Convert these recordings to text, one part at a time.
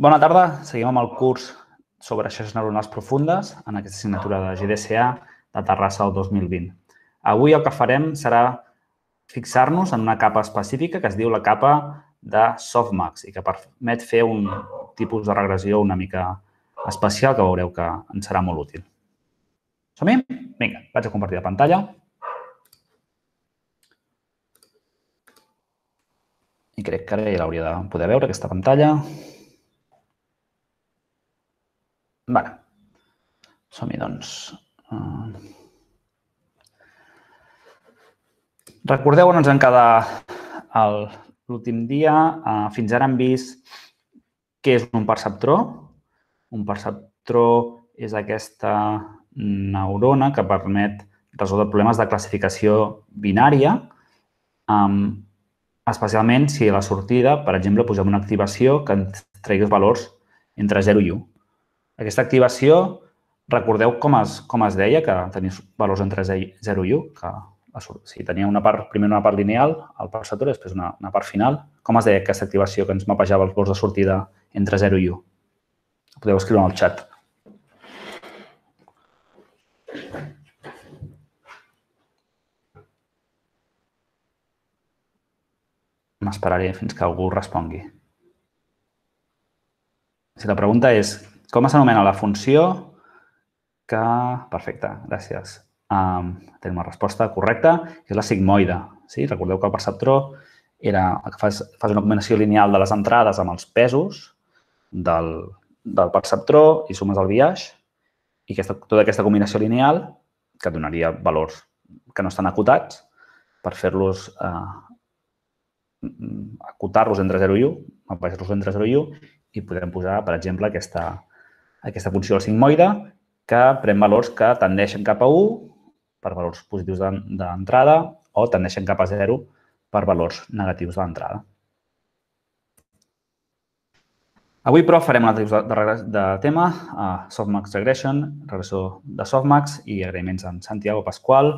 Bona tarda. Seguim amb el curs sobre xarxes neuronals profundes en aquesta assignatura de GDCA de Terrassa del 2020. Avui el que farem serà fixar-nos en una capa específica que es diu la capa de Softmax i que permet fer un tipus de regressió una mica especial que veureu que ens serà molt útil. Som-hi? Vinga, vaig a compartir la pantalla. I crec que ara ja l'hauria de poder veure, aquesta pantalla. Vale. Som-hi, doncs. Uh... Recordeu on ens hem quedat l'últim dia. Uh, fins ara hem vist què és un perceptró. Un perceptró és aquesta neurona que permet resoldre problemes de classificació binària, especialment si a la sortida, per exemple, posem una activació que ens tregui els valors entre 0 i 1. Aquesta activació, recordeu com es, com es deia, que tenia valors entre 0 i 1, que si tenia una part, primer una part lineal, el perceptor, després una, una part final. Com es deia aquesta activació que ens mapejava els valors de sortida entre 0 i 1? Podeu escriure en el xat. M'esperaré fins que algú respongui. Si la pregunta és com s'anomena la funció que... Perfecte, gràcies. Um, tenim una resposta correcta, que és la sigmoide. Sí? Recordeu que el perceptró era que fas, fas una combinació lineal de les entrades amb els pesos del, del perceptró i sumes el biaix i aquesta, tota aquesta combinació lineal que donaria valors que no estan acotats per fer-los eh, acotar-los entre 0 i 1, mapejar-los entre 0 i 1 i podem posar, per exemple, aquesta, aquesta funció del sigmoide que pren valors que tendeixen cap a 1 per valors positius d'entrada o tendeixen cap a 0 per valors negatius de l'entrada. Avui, però, farem un altre tipus de, de, tema, uh, Softmax Regression, regressió de Softmax i agraïments a en Santiago Pasqual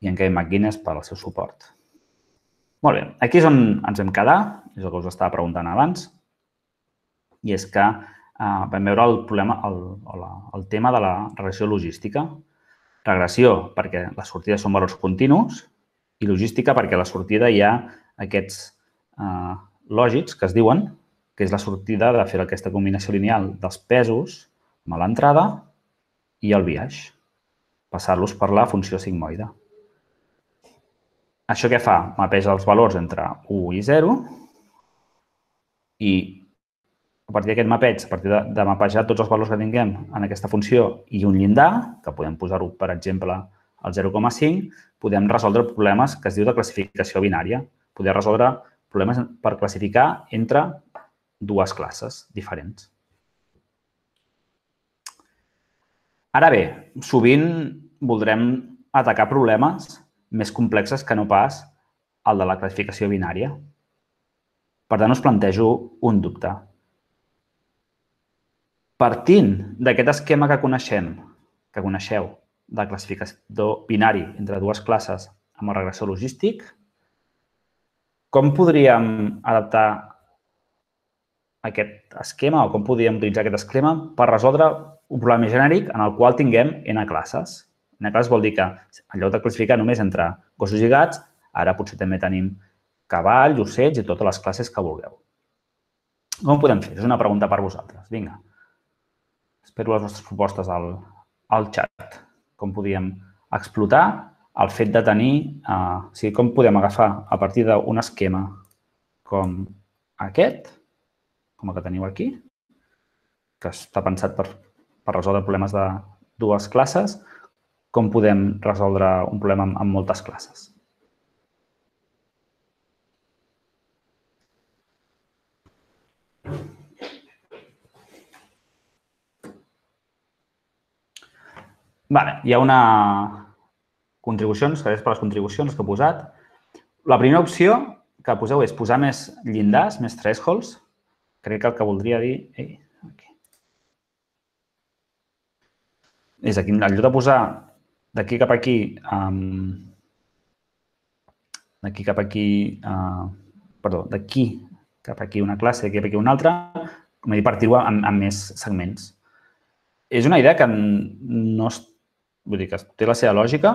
i en Kevin McGuinness per al seu suport. Molt bé, aquí és on ens hem quedat, és el que us estava preguntant abans, i és que eh, vam veure el problema, el, el, el tema de la regressió logística. Regressió perquè les sortides són valors continus i logística perquè a la sortida hi ha aquests eh, lògics que es diuen que és la sortida de fer aquesta combinació lineal dels pesos amb l'entrada i el biaix, passar-los per la funció sigmoide. Això què fa? Mapeja els valors entre 1 i 0 i a partir d'aquest mapeig, a partir de, de mapejar tots els valors que tinguem en aquesta funció i un llindar, que podem posar-ho, per exemple, al 0,5, podem resoldre problemes que es diu de classificació binària. Podem resoldre problemes per classificar entre dues classes diferents. Ara bé, sovint voldrem atacar problemes més complexes que no pas el de la classificació binària. Per tant, us plantejo un dubte. Partint d'aquest esquema que coneixem, que coneixeu, de classificació binari entre dues classes amb el regressor logístic, com podríem adaptar aquest esquema o com podríem utilitzar aquest esquema per resoldre un problema genèric en el qual tinguem n classes. n classes vol dir que en lloc de classificar només entre gossos i gats, ara potser també tenim cavalls, ocells i totes les classes que vulgueu. Com ho podem fer? És una pregunta per vosaltres. Vinga. Espero les vostres propostes al, al xat. Com podíem explotar el fet de tenir, eh, o sigui, com podem agafar a partir d'un esquema com aquest, com el que teniu aquí, que està pensat per, per resoldre problemes de dues classes, com podem resoldre un problema amb, amb moltes classes. Vale, hi ha una contribucions, gràcies per les contribucions que he posat. La primera opció que poseu és posar més llindars, més thresholds. Crec que el que voldria dir... Ei, aquí. És aquí, en lloc de posar d'aquí cap aquí, um, d'aquí cap aquí, uh, perdó, d'aquí cap aquí una classe, d'aquí cap aquí una altra, com a dir, partir-ho en, en més segments. És una idea que no és, vull dir, que té la seva lògica,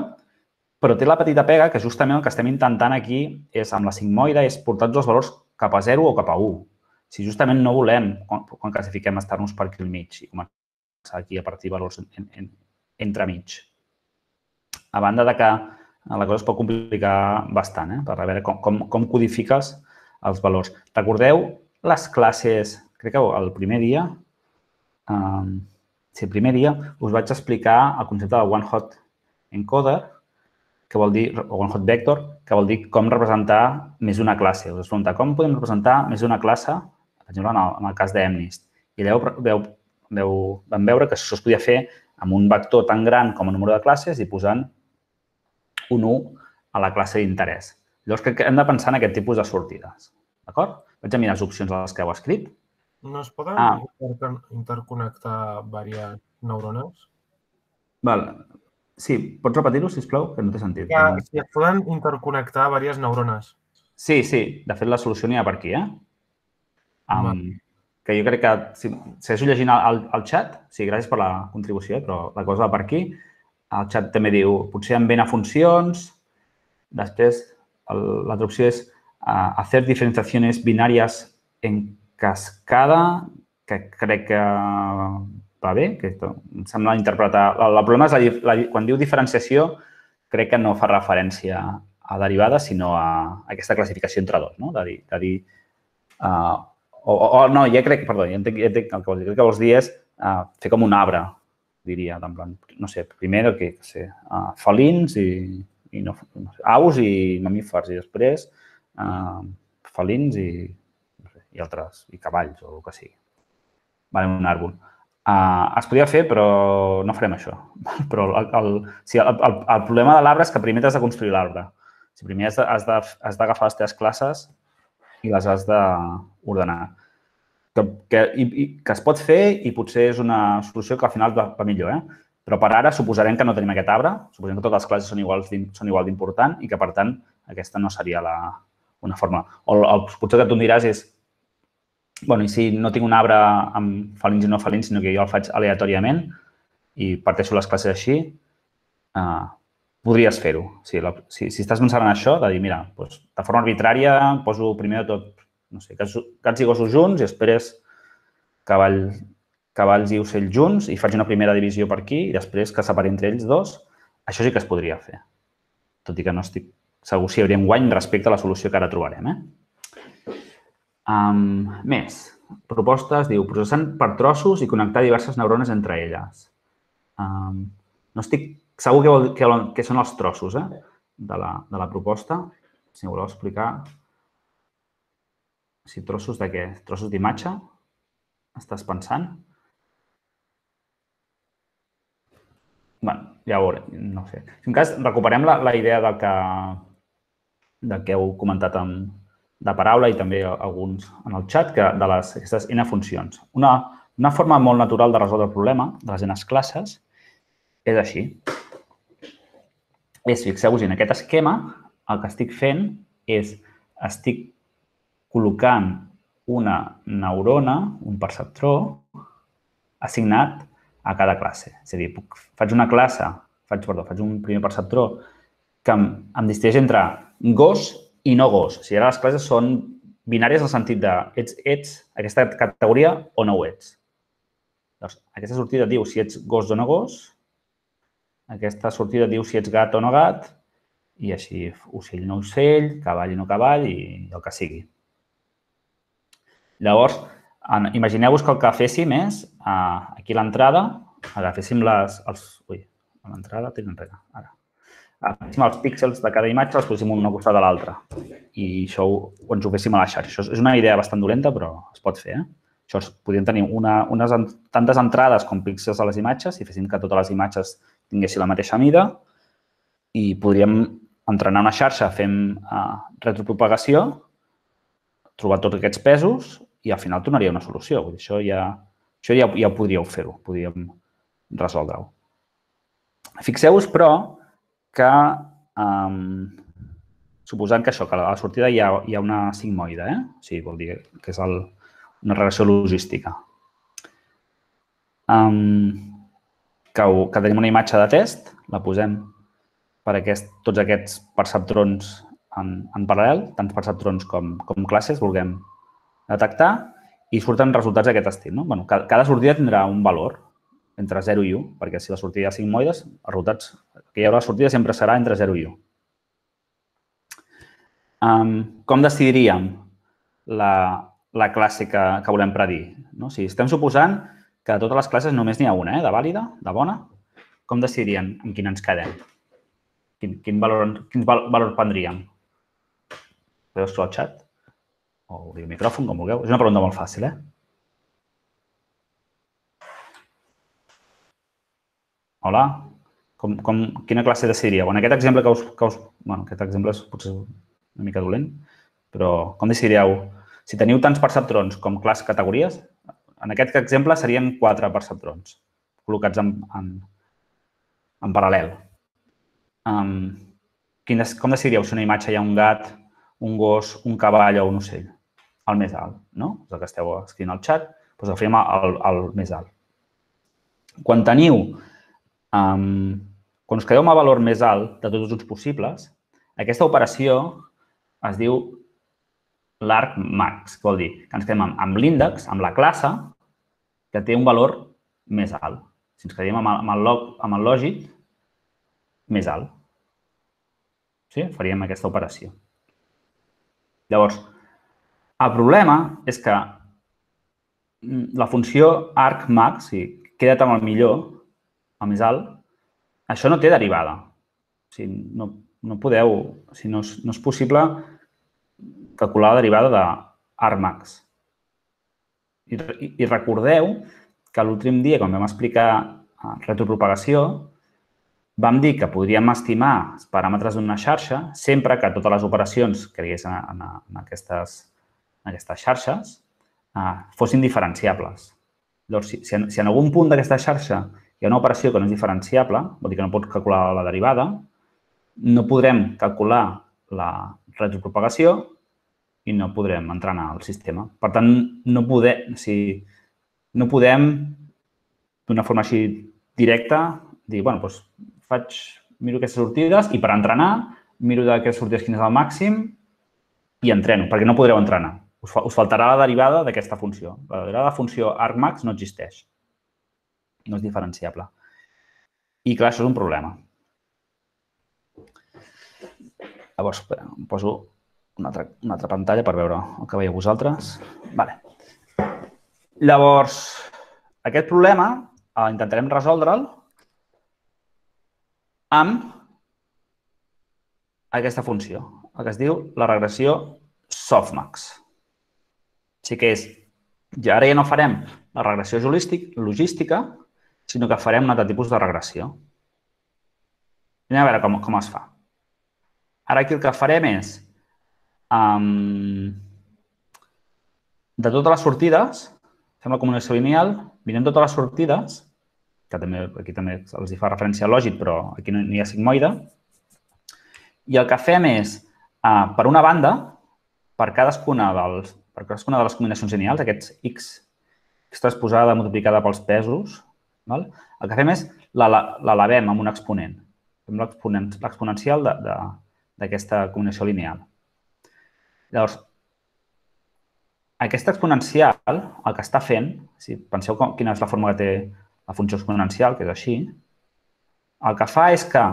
però té la petita pega que justament el que estem intentant aquí és, amb la sigmoide, és portar tots els valors cap a 0 o cap a 1. Si justament no volem, quan, quan classifiquem, estar-nos per aquí al mig i començar aquí a partir valors en, en, entre mig. A banda de que la cosa es pot complicar bastant, eh? per veure com, com, com codifiques els valors. Recordeu les classes, crec que el primer dia, um, sí, el primer dia us vaig explicar el concepte de one hot encoder, que vol dir, o one hot vector, que vol dir com representar més d'una classe. Us pregunta com podem representar més d'una classe, per exemple, en el, en el cas d'Emnist. I veu, veu, veu, vam veure que això es podia fer amb un vector tan gran com el número de classes i posant un 1 a la classe d'interès. Llavors, crec que hem de pensar en aquest tipus de sortides. D'acord? Vaig a mirar les opcions a les que heu escrit. No es poden ah. interconnectar diverses neurones? Val. Sí, pots repetir-ho, sisplau, que no té sentit. Ja, si es poden interconnectar diverses neurones. Sí, sí. De fet, la solució n'hi ha per aquí, eh? Um, que jo crec que, si segueixo llegint el, el xat, sí, gràcies per la contribució, però la cosa va per aquí. El xat també diu, potser en a funcions. Després, l'altra opció és uh, hacer diferenciaciones binàries en cascada, que crec que va bé, que em sembla interpretar... El, problema és, la, la, quan diu diferenciació, crec que no fa referència a derivades, sinó a, aquesta classificació entre dos, no? De dir, de dir uh, o, o, no, ja crec, perdó, ja entenc, ja entenc el que vols dir. Crec que vols dir és uh, fer com un arbre, diria, en plan, no sé, primer, que, que sé, uh, felins i, i no, aus i mamífers i després uh, felins i, i altres, i cavalls o el que sigui. Vale, un àrbol. Uh, es podia fer, però no farem això. Però el, el, sí, el, el, el problema de l'arbre és que primer has de construir l'arbre. Si primer has d'agafar les teves classes i les has d'ordenar que, que, i, i, que es pot fer i potser és una solució que al final va, va millor. Eh? Però per ara suposarem que no tenim aquest arbre, suposem que totes les classes són, iguals, són igual d'important i que, per tant, aquesta no seria la, una forma. O el, potser que tu em diràs és, bueno, i si no tinc un arbre amb felins i no felins, sinó que jo el faig aleatòriament i parteixo les classes així, uh, podries fer-ho. Si, la, si, si estàs pensant en això, de dir, mira, doncs, de forma arbitrària poso primer de tot no sé, gats, gats i gossos junts i després cavall, cavalls i ocells junts i faig una primera divisió per aquí i després que separi entre ells dos, això sí que es podria fer. Tot i que no estic segur si un guany respecte a la solució que ara trobarem. Eh? Um, més, propostes, diu, processant per trossos i connectar diverses neurones entre elles. Um, no estic segur que, vol, que, que són els trossos eh, de, la, de la proposta. Si voleu explicar, si trossos de què? Trossos d'imatge? Estàs pensant? Bé, ja ho veurem, no sé. En cas, recuperem la, la idea del que, del que heu comentat amb, de paraula i també alguns en el xat, que de les, aquestes n funcions. Una, una forma molt natural de resoldre el problema de les n classes és així. És, fixeu-vos, en aquest esquema el que estic fent és estic col·locant una neurona, un perceptró, assignat a cada classe. És a dir, puc, faig una classe, faig, perdó, faig un primer perceptró que em, em distingeix entre gos i no gos. O sigui, ara les classes són binàries en el sentit de ets, ets aquesta categoria o no ho ets. Llavors, aquesta sortida diu si ets gos o no gos, aquesta sortida diu si ets gat o no gat, i així ocell no ocell, cavall no cavall i el que sigui. Llavors, imagineu-vos que el que féssim és, aquí a l'entrada, agaféssim les... Els, ui, a l'entrada, tinc enrere, ara. Agaféssim els píxels de cada imatge, els poséssim un al costat de l'altre. I això ho, ens ho féssim a la xarxa. Això és una idea bastant dolenta, però es pot fer. Eh? Això es, podríem tenir una, unes tantes entrades com píxels a les imatges i féssim que totes les imatges tinguessin la mateixa mida i podríem entrenar una xarxa, fem uh, retropropagació, trobar tots aquests pesos i al final tornaria una solució. Vull dir, això ja, això ja, ja podríeu fer-ho, podríem resoldre-ho. Fixeu-vos, però, que um, suposant que això, que a la sortida hi ha, hi ha una sigmoide, eh? o sigui, vol dir que és el, una regressió logística. Um, que, ho, que tenim una imatge de test, la posem per aquest, tots aquests perceptrons en, en paral·lel, tant perceptrons com, com classes vulguem detectar i surten resultats d'aquest estil. No? Bueno, cada, cada sortida tindrà un valor entre 0 i 1, perquè si la sortida hi ha sigmoides, els resultats que hi haurà la sortida sempre serà entre 0 i 1. Um, com decidiríem la, la classe que, que volem predir? No? Si estem suposant que de totes les classes només n'hi ha una, eh? de vàlida, de bona, com decidirien en quin ens quedem? Quin, quin valor, quins val, valors prendríem? Podeu escriure al xat? O el micròfon, com vulgueu. És una pregunta molt fàcil, eh? Hola, com, com, quina classe decidiríeu? En aquest exemple que us... Que us bueno, aquest exemple és potser una mica dolent, però com decidiríeu? Si teniu tants perceptrons com classes categories, en aquest exemple serien quatre perceptrons col·locats en, en, en paral·lel. Um, quines, com decidiríeu si una imatge hi ha un gat, un gos, un cavall o un ocell? El més alt, no? És el que esteu escrivint al xat, doncs el al, al més alt. Quan teniu Um, quan us quedeu amb el valor més alt de tots els possibles, aquesta operació es diu l'arc max, que vol dir que ens quedem amb, amb l'índex, amb la classe, que té un valor més alt. Si ens quedem amb el, amb el, log, amb el lògic, més alt. Sí? Faríem aquesta operació. Llavors, el problema és que la funció arcmax, si queda't amb el millor, el més alt, això no té derivada. O sigui, no, no podeu, o sigui, no, és, no és possible calcular la derivada de Armax. I, i, I recordeu que l'últim dia, quan vam explicar eh, retropropagació, vam dir que podríem estimar els paràmetres d'una xarxa sempre que totes les operacions que hi en, en, en, aquestes, en aquestes xarxes eh, fossin diferenciables. Llavors, si, si, en, si en algun punt d'aquesta xarxa ha una operació que no és diferenciable, vol dir que no pots calcular la derivada, no podrem calcular la retropropagació i no podrem entrenar el sistema. Per tant, no podem, si, no podem d'una forma així directa dir, bueno, doncs faig, miro aquestes sortides i per entrenar miro d'aquestes sortides quin és el màxim i entreno, perquè no podreu entrenar. Us, fa, us faltarà la derivada d'aquesta funció. La derivada de la funció argmax no existeix no és diferenciable. I clar, això és un problema. Llavors, espera, em poso una altra, una altra pantalla per veure el que veieu vosaltres. Vale. Llavors, aquest problema eh, intentarem resoldre'l amb aquesta funció, el que es diu la regressió softmax. Així que és, ja ara ja no farem la regressió logística, sinó que farem un altre tipus de regressió. Anem a veure com, com es fa. Ara aquí el que farem és, um, de totes les sortides, fem la combinació lineal, mirem totes les sortides, que també aquí també els hi fa referència a lògic, però aquí no, hi ha sigmoide, i el que fem és, uh, per una banda, per cadascuna, dels, per cadascuna de les combinacions lineals, aquests x, x transposada multiplicada pels pesos, Val? El que fem és l'elevem amb un exponent. Fem l'exponencial d'aquesta combinació lineal. Llavors, aquesta exponencial, el que està fent, si penseu com, quina és la forma que té la funció exponencial, que és així, el que fa és que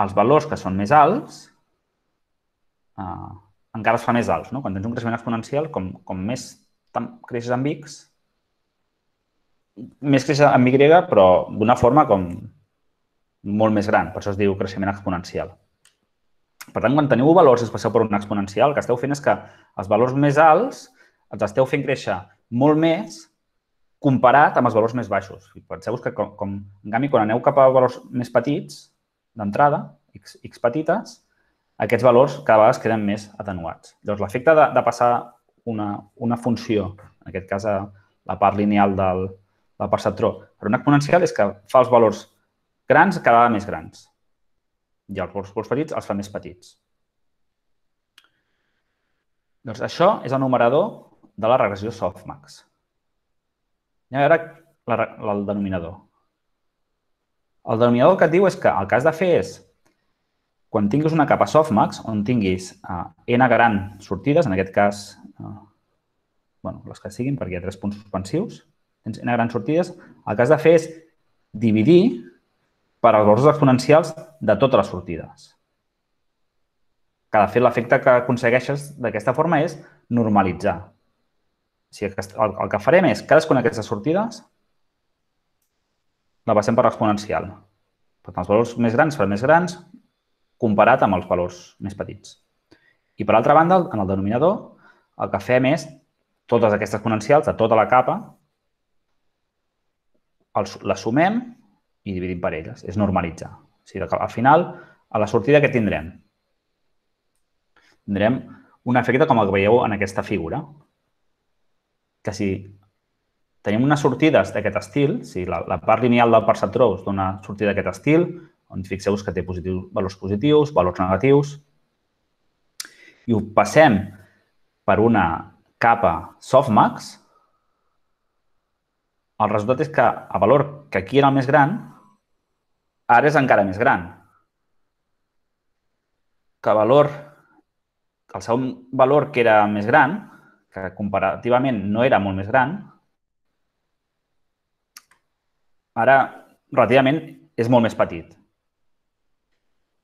els valors que són més alts eh, encara es fa més alts. No? Quan tens un creixement exponencial, com, com més creixes amb x, més creix amb Y, però d'una forma com molt més gran. Per això es diu creixement exponencial. Per tant, quan teniu valors i passeu per un exponencial, el que esteu fent és que els valors més alts els esteu fent créixer molt més comparat amb els valors més baixos. penseu que, com, com, en canvi, quan aneu cap a valors més petits, d'entrada, x, x petites, aquests valors cada vegada es queden més atenuats. Llavors, l'efecte de, de passar una, una funció, en aquest cas la part lineal del, la perceptró per una exponencial és que fa els valors grans cada vegada més grans. I els valors petits els fa més petits. Doncs això és el numerador de la regressió softmax. Anem a veure la, la, el denominador. El denominador que et diu és que el has de fer és, quan tinguis una capa softmax, on tinguis uh, n gran sortides, en aquest cas, uh, bueno, les que siguin, perquè hi ha tres punts suspensius, tens n grans sortides, el que has de fer és dividir per als valors exponencials de totes les sortides. Que, de fet, l'efecte que aconsegueixes d'aquesta forma és normalitzar. O sigui, el, el que farem és cadascuna d'aquestes sortides la passem per l'exponencial. Per tant, els valors més grans seran més grans comparat amb els valors més petits. I, per altra banda, en el denominador, el que fem és totes aquestes exponencials de tota la capa, els, les sumem i dividim per elles. És normalitzar. O sigui, al final, a la sortida que tindrem? Tindrem un efecte com el que veieu en aquesta figura. Que si tenim unes sortides d'aquest estil, si la, la part lineal del perceptró us dona sortida d'aquest estil, on fixeu que té positius, valors positius, valors negatius, i ho passem per una capa softmax, el resultat és que el valor que aquí era el més gran, ara és encara més gran. Que valor, el segon valor que era més gran, que comparativament no era molt més gran, ara relativament és molt més petit.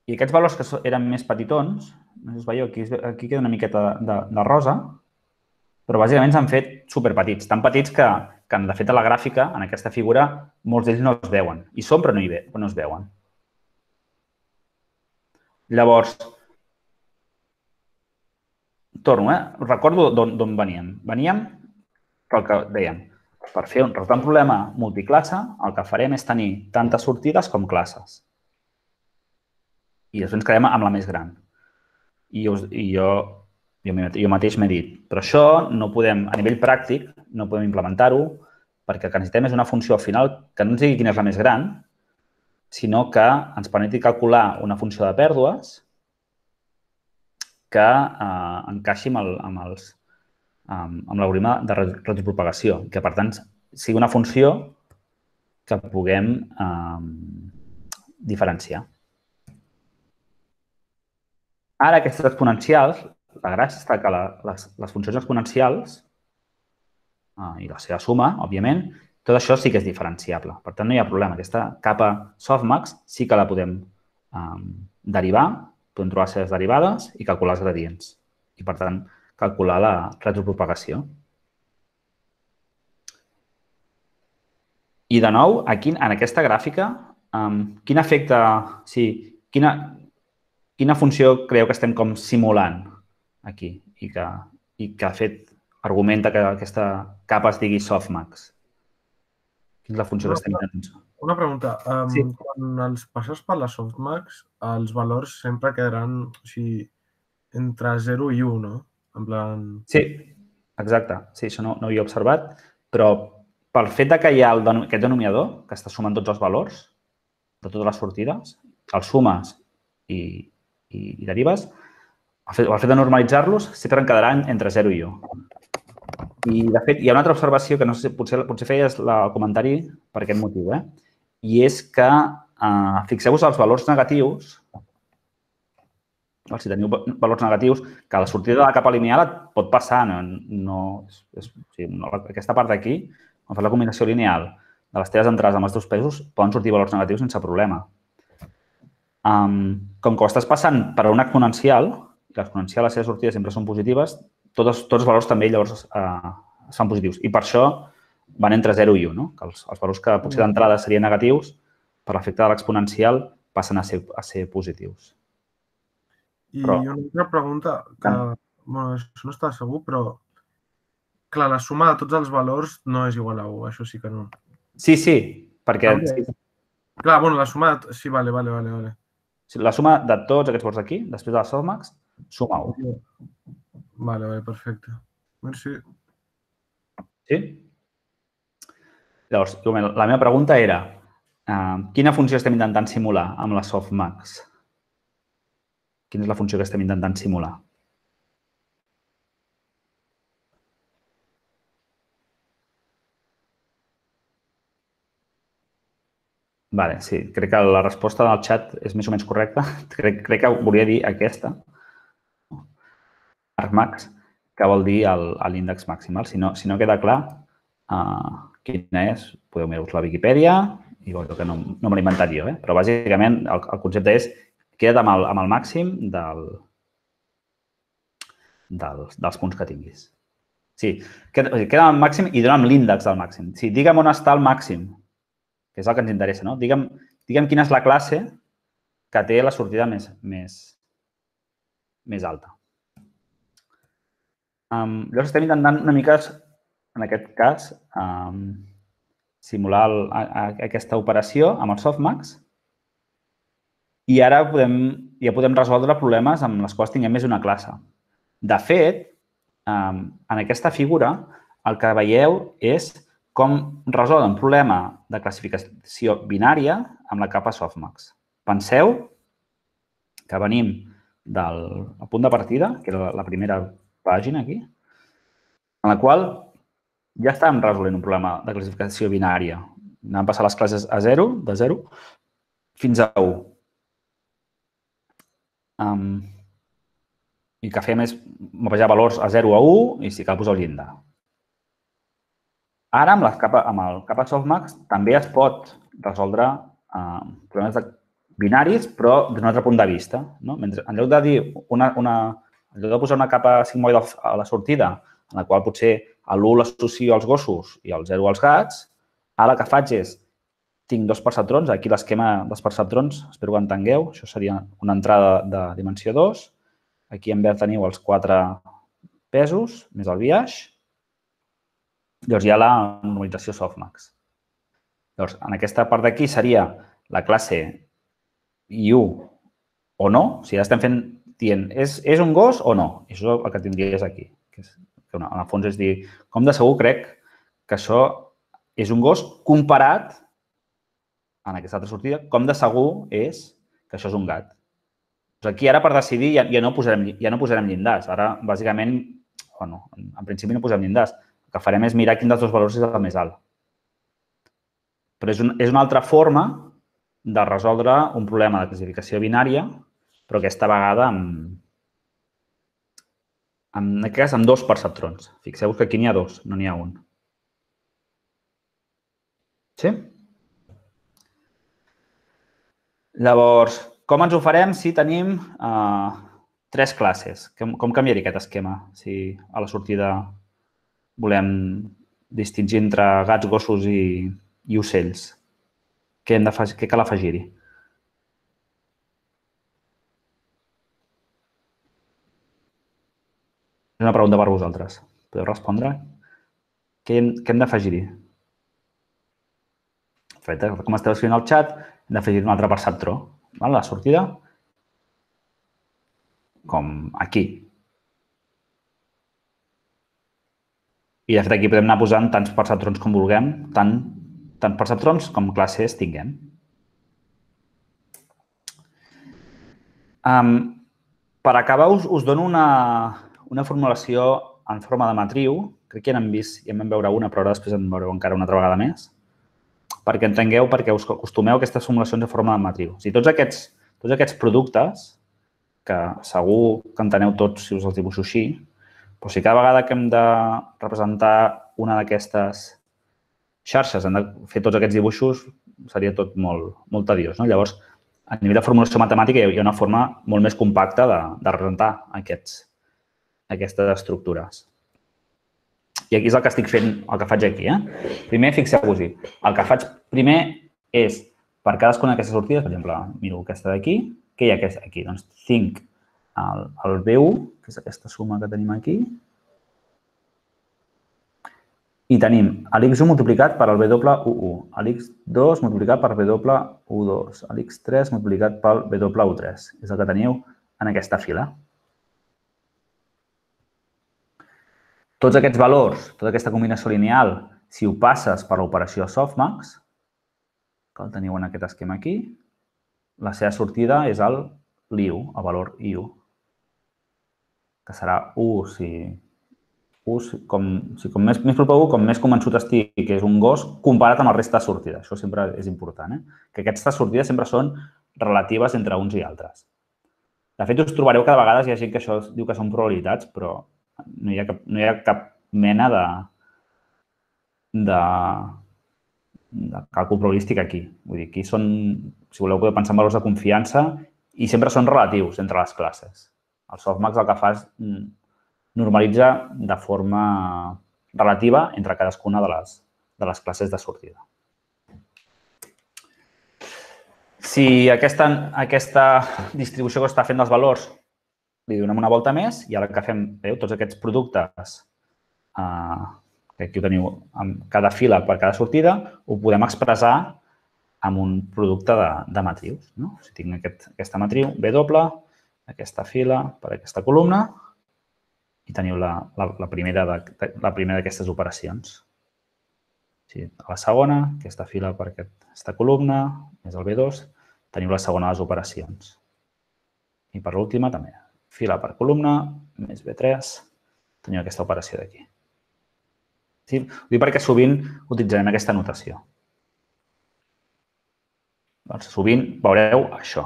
I aquests valors que eren més petitons, no sé si us veieu, aquí, aquí queda una miqueta de, de rosa, però bàsicament s'han fet superpetits, tan petits que, que, de fet, a la gràfica, en aquesta figura, molts d'ells no es veuen. I són, però no, hi ve, però no es veuen. Llavors, torno, eh? Recordo d'on veníem. Veníem pel que dèiem, per fer un, un problema multiclasse, el que farem és tenir tantes sortides com classes. I després ens quedem amb la més gran. I, us, i jo, jo, jo mateix m'he dit, però això no podem, a nivell pràctic, no podem implementar-ho perquè el que necessitem és una funció al final que no ens digui quina és la més gran, sinó que ens permeti calcular una funció de pèrdues que eh, encaixi amb, el, amb els, amb, amb l'algoritme de retropropagació, que per tant sigui una funció que puguem eh, diferenciar. Ara, aquestes exponencials, la gràcia està que la, les, les funcions exponencials eh, i la seva suma, òbviament, tot això sí que és diferenciable. Per tant, no hi ha problema. Aquesta capa softmax sí que la podem eh, derivar, podem trobar les seves derivades i calcular els gradients. I, per tant, calcular la retropropagació. I de nou, aquí, en aquesta gràfica, um, quin efecte, sí, quina, quina funció creieu que estem com simulant aquí i que, i que ha fet argumenta que aquesta capa es digui softmax? Quina és la funció una, que estem? Una pregunta. Um, sí. Quan els passes per la softmax, els valors sempre quedaran o sigui, entre 0 i 1, no? En plan... Sí, exacte. Sí, això no, no ho havia observat, però pel fet de que hi ha el, aquest denominador que està sumant tots els valors de totes les sortides, els sumes i, i, i derives, el fet, el fet de normalitzar-los sempre en quedaran entre 0 i 1. I, de fet, hi ha una altra observació que no sé, potser, potser feies la, el comentari per aquest motiu, eh? i és que eh, fixeu-vos els valors negatius si teniu valors negatius, que la sortida de la capa lineal et pot passar. No, no, és, és, no, aquesta part d'aquí, quan fas la combinació lineal de les teves entrades amb els teus pesos, poden sortir valors negatius sense problema. Um, com que ho estàs passant per una exponencial, l'exponencial, les seves sortides sempre són positives, tots, tots els valors també llavors uh, són positius. I per això van entre 0 i 1, no? que els, els valors que potser d'entrada serien negatius, per l'efecte de l'exponencial passen a ser, a ser positius. I però... una altra pregunta, que bueno, això no està segur, però clar, la suma de tots els valors no és igual a 1, això sí que no. Sí, sí, perquè... Sí. Clar, bueno, la suma de... Sí, vale, vale, vale, vale. La suma de tots aquests valors aquí, després de la softmax, suma 1. Vale, vale, perfecte. Merci. Sí? Llavors, la meva pregunta era eh, quina funció estem intentant simular amb la softmax? Quina és la funció que estem intentant simular? Vale, sí, crec que la resposta del xat és més o menys correcta. Crec, crec que volia dir aquesta argmax, que vol dir l'índex maximal. Si no, si no queda clar uh, quina és, podeu mirar-vos la Viquipèdia i veureu que no, no me l'he inventat jo, eh? però bàsicament el, el concepte és queda't amb el, amb el màxim del, dels, dels punts que tinguis. Sí, queda, el màxim i dona'm l'índex del màxim. Sí, digue'm on està el màxim que és el que ens interessa, no? Digue'm, digue'm quina és la classe que té la sortida més, més, més alta. Um, llavors estem intentant una mica, en aquest cas, um, simular el, a, a, aquesta operació amb el softmax i ara podem, ja podem resoldre problemes amb les quals tinguem més d'una classe. De fet, um, en aquesta figura el que veieu és com resol un problema de classificació binària amb la capa softmax. Penseu que venim del punt de partida, que era la primera pàgina aquí, en la qual ja estàvem resolent un problema de classificació binària. Anàvem passar les classes a 0, de 0, fins a 1. Um, I que fèiem és mapejar valors a 0 a 1 i si cal posar el llindar. Ara, amb, capa, amb el capa softmax, també es pot resoldre eh, problemes de binaris, però d'un altre punt de vista. No? Mentre, en lloc de dir una, una, en lloc de posar una capa sigmoide a la sortida, en la qual potser l'1 l'associo als gossos i el 0 als gats, ara el que faig és tinc dos perceptrons, aquí l'esquema dels perceptrons, espero que entengueu, això seria una entrada de dimensió 2, aquí en verd teniu els quatre pesos més el biaix, Llavors hi ha la normalització softmax. Llavors, en aquesta part d'aquí seria la classe u o no. O sigui, estem fent dient, és, és un gos o no? Això és el que tindries aquí. Que, és, que en el fons és dir, com de segur crec que això és un gos comparat en aquesta altra sortida, com de segur és que això és un gat. Doncs aquí ara per decidir ja, ja, no posarem, ja no posarem llindars. Ara, bàsicament, bueno, en principi no posem llindars. El que farem és mirar quin dels dos valors és el més alt. Però és, un, és una altra forma de resoldre un problema de classificació binària, però aquesta vegada amb, en aquest cas, amb dos perceptrons. Fixeu-vos que aquí n'hi ha dos, no n'hi ha un. Sí? Llavors, com ens ho farem si tenim uh, tres classes? Com, com canviaria aquest esquema si a la sortida volem distingir entre gats, gossos i, i ocells. Què, hem de què cal afegir-hi? És una pregunta per vosaltres. Podeu respondre? Què què hem d'afegir-hi? Com esteu escrivint al xat, hem d'afegir un altre perceptró. Val? La sortida, com aquí. I, de fet, aquí podem anar posant tants perceptrons com vulguem, tant, tant perceptrons com classes tinguem. Um, per acabar, us, us dono una, una formulació en forma de matriu. Crec que ja n'hem vist, ja en vam veure una, però ara després en veureu encara una altra vegada més. Perquè entengueu, perquè us acostumeu a aquestes formulacions de forma de matriu. O sigui, tots aquests, tots aquests productes, que segur que enteneu tots si us els dibuixo així, però si cada vegada que hem de representar una d'aquestes xarxes hem de fer tots aquests dibuixos, seria tot molt, molt tediós. No? Llavors, a nivell de formulació matemàtica hi ha una forma molt més compacta de, de representar aquests, aquestes estructures. I aquí és el que estic fent, el que faig aquí. Eh? Primer, fixeu-vos-hi. El que faig primer és, per cadascuna d'aquestes sortides, per exemple, miro aquesta d'aquí, què hi ha aquí? Doncs tinc el, el B1, que és aquesta suma que tenim aquí, i tenim l'X1 multiplicat per el W1, l'X2 multiplicat per W1, l'X3 multiplicat pel W3. És el que teniu en aquesta fila. Tots aquests valors, tota aquesta combinació lineal, si ho passes per l'operació softmax, que el teniu en aquest esquema aquí, la seva sortida és el l'IU, el valor IU que serà 1 si ús, com, o sigui, com més, més proper com més convençut estigui que és un gos comparat amb el resta de sortida. Això sempre és important, eh? que aquestes sortides sempre són relatives entre uns i altres. De fet, us trobareu que de vegades hi ha gent que això diu que són probabilitats, però no hi ha cap, no hi ha cap mena de, de, de càlcul probabilístic aquí. Vull dir, aquí són, si voleu, podeu pensar en valors de confiança i sempre són relatius entre les classes. El softmax el que fa és normalitza de forma relativa entre cadascuna de les, de les classes de sortida. Si aquesta, aquesta distribució que està fent dels valors li donem una volta més i ara que fem, veieu, tots aquests productes eh, que aquí ho teniu amb cada fila per cada sortida, ho podem expressar amb un producte de, de matrius. No? Si tinc aquest, aquesta matriu B doble, aquesta fila per aquesta columna i teniu la, la, la primera d'aquestes operacions. Sí, a la segona, aquesta fila per aquesta columna, més el B2, teniu la segona de les operacions. I per l'última també, fila per columna, més B3, teniu aquesta operació d'aquí. Sí? Ho dic perquè sovint utilitzarem aquesta notació. Doncs sovint veureu això.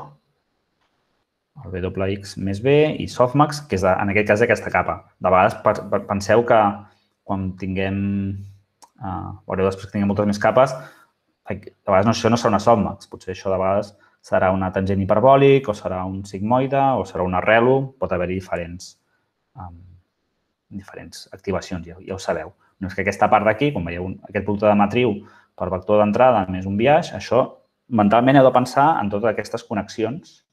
El WX més B i softmax, que és en aquest cas aquesta capa. De vegades penseu que quan tinguem, uh, veureu després que tinguem moltes més capes, de vegades no, això no serà una softmax. Potser això de vegades serà una tangent hiperbòlic o serà un sigmoide o serà un arrelo. Pot haver-hi diferents, um, diferents activacions, ja, ja ho sabeu. No és que aquesta part d'aquí, com veieu, aquest producte de matriu per vector d'entrada més un biaix, això mentalment heu de pensar en totes aquestes connexions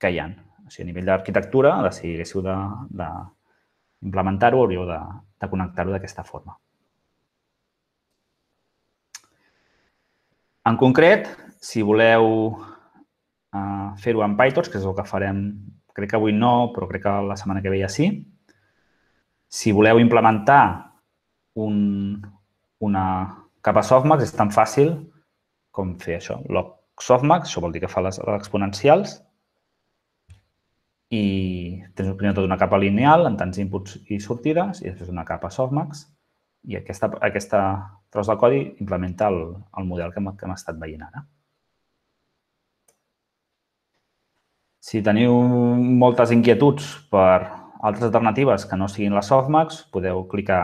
que hi ha. O sigui, a nivell d'arquitectura, si haguéssiu d'implementar-ho, hauríeu de, de connectar-ho d'aquesta forma. En concret, si voleu uh, fer-ho en PyTorch, que és el que farem, crec que avui no, però crec que la setmana que ve ja sí, si voleu implementar un, una capa softmax, és tan fàcil com fer això. Log softmax, això vol dir que fa les, exponencials, i tens primer tot una capa lineal en tants inputs i sortides i després una capa softmax i aquesta, aquesta tros de codi implementa el, el model que hem, estat veient ara. Si teniu moltes inquietuds per altres alternatives que no siguin la softmax, podeu clicar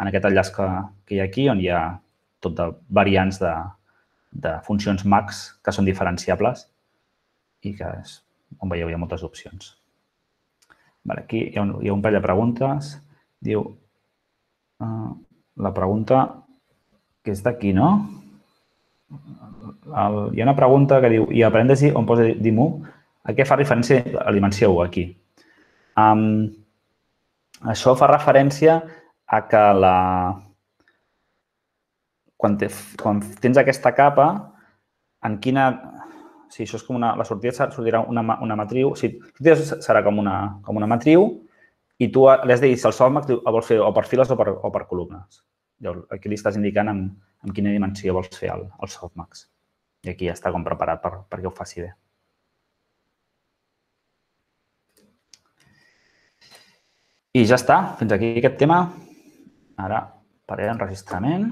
en aquest enllaç que, que hi ha aquí, on hi ha tot de variants de, de funcions max que són diferenciables i que, és, on veieu, hi ha moltes opcions. Vale, aquí hi ha, un, hi ha un parell de preguntes. Diu, uh, la pregunta que és d'aquí, no? El, hi ha una pregunta que diu, i a parèntesi on posa dimu, a què fa referència la dimensió 1 aquí? Um, això fa referència a que la... quan, te, quan tens aquesta capa, en quina... O sigui, això és com una... La sortida sortirà una, una matriu... O sigui, la sortida serà com una, com una matriu i tu li has de dir si el solmax el vols fer o per files o per, o per columnes. Llavors, aquí li estàs indicant amb, amb quina dimensió vols fer el, el softmax. I aquí ja està com preparat per, perquè ho faci bé. I ja està. Fins aquí aquest tema. Ara faré enregistrament.